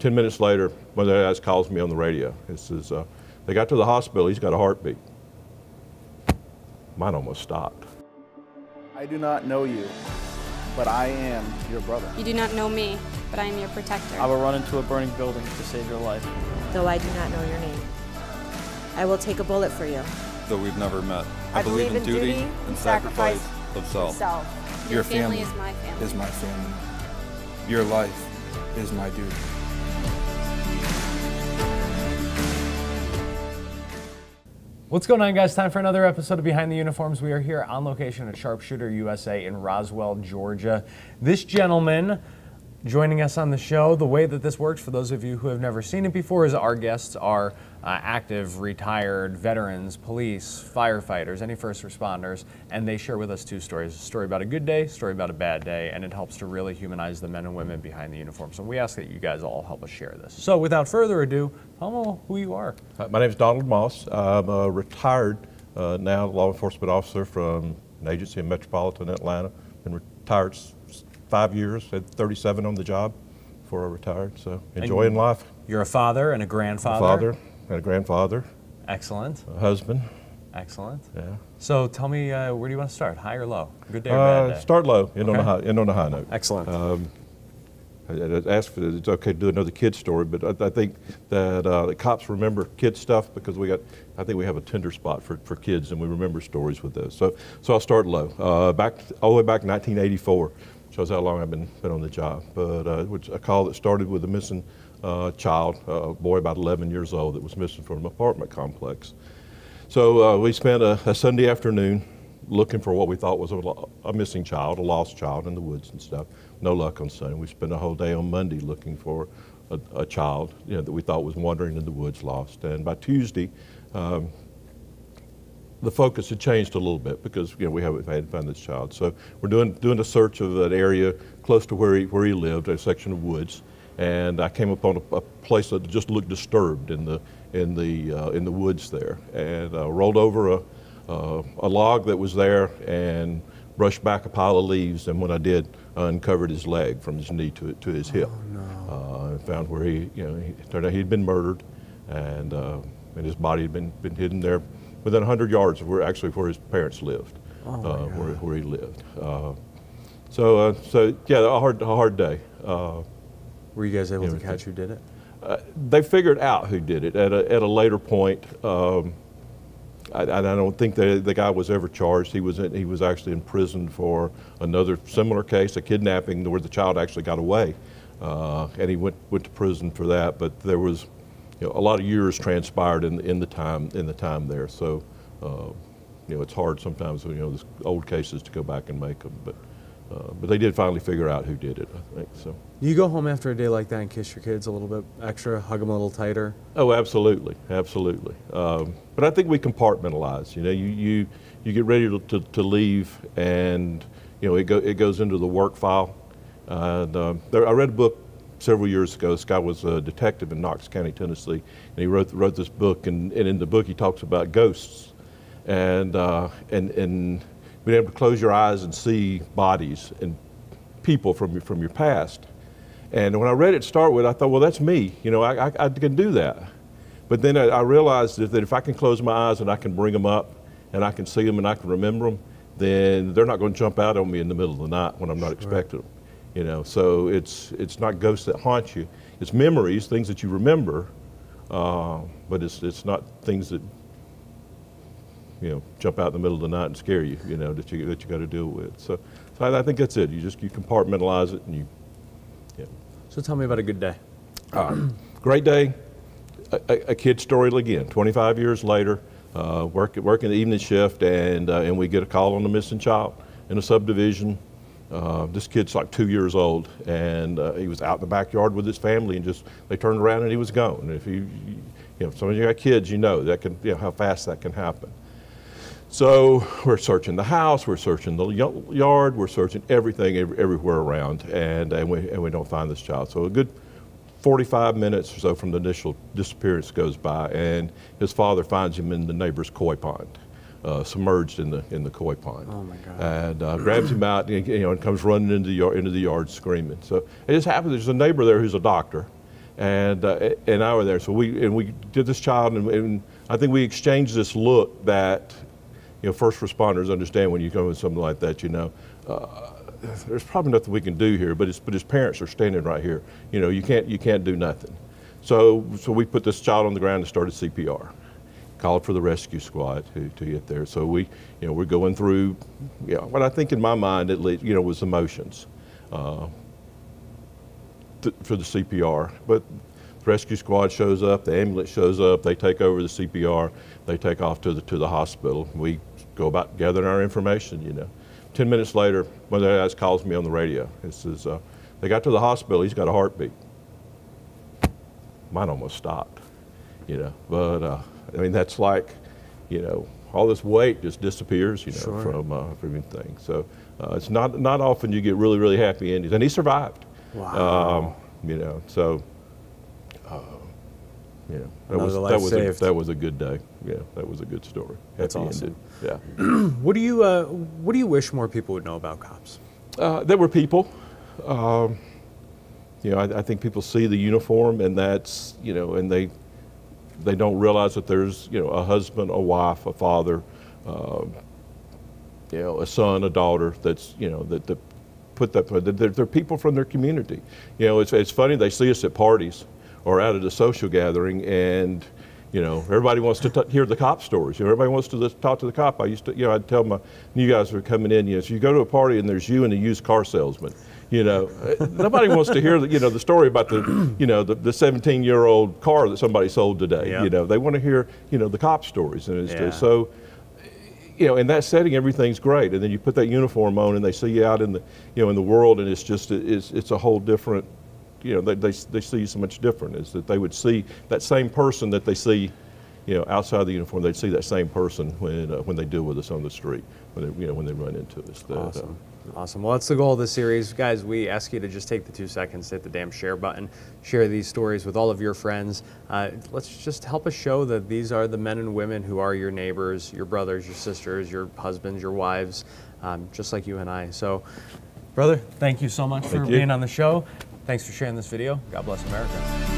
10 minutes later, one of the guys calls me on the radio. He says, uh, they got to the hospital, he's got a heartbeat. Mine almost stopped. I do not know you, but I am your brother. You do not know me, but I am your protector. I will run into a burning building to save your life. though I do not know your name. I will take a bullet for you. though we've never met. I believe in duty and sacrifice of self. Self. Your Your family, family is my family. is my family. Your life is my duty. What's going on, guys? Time for another episode of Behind the Uniforms. We are here on location at Sharpshooter USA in Roswell, Georgia. This gentleman joining us on the show, the way that this works, for those of you who have never seen it before, is our guests are uh, active, retired veterans, police, firefighters, any first responders, and they share with us two stories a story about a good day, story about a bad day, and it helps to really humanize the men and women behind the uniforms. So we ask that you guys all help us share this. So without further ado, tell who you are. Uh, My name is Donald Moss. I'm a retired uh, now law enforcement officer from an agency in metropolitan Atlanta. Been retired five years, at 37 on the job before I retired. So enjoying life. You're a father and a grandfather. A father and a grandfather, Excellent. a husband. Excellent. Yeah. So tell me, uh, where do you want to start? High or low? Good day or Uh, bad day? start low, end on a high, end on a high note. Excellent. Um, I, asked if it's okay to do another kid story, but I, I think that uh, the cops remember kid stuff because we got, I think we have a tender spot for, for kids and we remember stories with those. So, so I'll start low. Uh, back all the way back in 1984 shows how long I've been been on the job. But uh, which a call that started with a missing uh, child, a boy about 11 years old that was missing from an apartment complex. So uh, we spent a, a Sunday afternoon looking for what we thought was a, a missing child, a lost child in the woods and stuff. No luck on Sunday. We spent a whole day on Monday looking for a, a child you know, that we thought was wandering in the woods lost. And by Tuesday, um, the focus had changed a little bit because you know we haven't had found this child. So we're doing doing a search of an area close to where he where he lived, a section of woods, and I came upon a, a place that just looked disturbed in the in the uh, in the woods there, and uh, rolled over a uh, a log that was there and brushed back a pile of leaves. And when I did, I uncovered his leg from his knee to to his hip. Oh Uh, and found where he you know he turned out he'd been murdered, and uh, and his body had been been hidden there within 100 yards of where actually where his parents lived, uh, where, where he lived. Uh, so, uh, so yeah, a hard, a hard day. Uh, Were you guys able to catch who did it? they figured out who did it at a, at a later point. Um, I, I don't think the, the guy was ever charged. He was in, he was actually imprisoned for another similar case, a kidnapping, where the child actually got away, uh, and he went went to prison for that. But there was, you know, a lot of years transpired in in the time in the time there. So, uh, you know, it's hard sometimes, you know, these old cases to go back and make them. But uh, but they did finally figure out who did it. I think so. You go home after a day like that and kiss your kids a little bit extra, hug them a little tighter. Oh, absolutely, absolutely. Um, but I think we compartmentalize. You know, you you, you get ready to, to, to leave, and you know it go, it goes into the work file. And um, there, I read a book several years ago. This guy was a detective in Knox County, Tennessee, and he wrote wrote this book. And, and in the book, he talks about ghosts, and uh, and and being able to close your eyes and see bodies and people from your, from your past. And when I read it start with, I thought, well, that's me. You know, I, I, I can do that. But then I, I realized that, that if I can close my eyes and I can bring them up and I can see them and I can remember them, then they're not going to jump out on me in the middle of the night when I'm not expecting them. You know, so it's it's not ghosts that haunt you. It's memories, things that you remember, uh, but it's it's not things that you know jump out in the middle of the night and scare you. You know that you that you got to deal with. So, so I, I think that's it. You just you compartmentalize it and you. Yeah. So tell me about a good day. Great day. A, a, a kid story again. 25 years later, uh, work, working the evening shift, and uh, and we get a call on a missing child in a subdivision. Uh, this kid's like two years old, and uh, he was out in the backyard with his family, and just they turned around and he was gone. And if you, you know, if some of you got kids, you know that can, you know, how fast that can happen. So we're searching the house, we're searching the yard, we're searching everything ev- everywhere around, and, and, we, and we don't find this child. So a good 45 minutes or so from the initial disappearance goes by, and his father finds him in the neighbor's koi pond, uh, submerged in the in the koi pond. Oh, my God. And uh, grabs him out, and, you know, and comes running into the yard, into the yard screaming. So it just happens. There's a neighbor there who's a doctor, and uh, and I were there. So we and we did this child, and, and I think we exchanged this look that you know first responders understand when you come with something like that. You know, uh, there's probably nothing we can do here, but it's but his parents are standing right here. You know, you can't you can't do nothing. So so we put this child on the ground and started CPR. Called for the rescue squad to, to get there. So we, you know, we're going through, you know, what I think in my mind at least, you know, was emotions. Uh, th- for the CPR. But the rescue squad shows up, the ambulance shows up, they take over the CPR, they take off to the to the hospital. We go about gathering our information. You know, ten minutes later, one of the guys calls me on the radio. He says, uh, "They got to the hospital. He's got a heartbeat." Mine almost stopped. You know, but uh, I mean that's like, you know, all this weight just disappears. You know, from uh, from everything. So uh, it's not not often you get really really happy endings, and he survived. Wow. Um, you know, so, uh, you know, that Another was, that was, a, that was a good day. Yeah, that was a good story. That's awesome. ended. Yeah. What do you uh, What do you wish more people would know about cops? Uh, there were people. Um, you know, I, I think people see the uniform, and that's you know, and they they don't realize that there's you know a husband, a wife, a father, um, you know, a son, a daughter. That's you know that that put that. that They're, they're people from their community. You know, it's it's funny they see us at parties or out at a social gathering, and you know, everybody wants to t- hear the cop stories. You know, everybody wants to talk to the cop. I used to, you know, I'd tell my new guys who are coming in, you know, so you go to a party and there's you and a used car salesman. You know, Uh, nobody wants to hear, the, you know, the story about the, you know, the, the 17-year-old car that somebody sold today. Yeah. You know, they want to hear, you know, the cop stories, and it's Yeah. just so you know, in that setting, everything's great, and then you put that uniform on, and they see you out in the, you know, in the world, and it's just, it's, it's a whole different, you know, they, they, they see you so much different. Is that they would see that same person that they see, you know, outside the uniform, they'd see that same person when uh, when they deal with us on the street, when they, you know, when they run into us. That, uh, Awesome. Awesome. Well, that's the goal of the series. Guys, we ask you to just take the two seconds, hit the damn share button, share these stories with all of your friends. Uh, let's just help us show that these are the men and women who are your neighbors, your brothers, your sisters, your husbands, your wives, um, just like you and I. So, Brother, thank you so much for you. being on the show. Thanks for sharing this video. God bless America.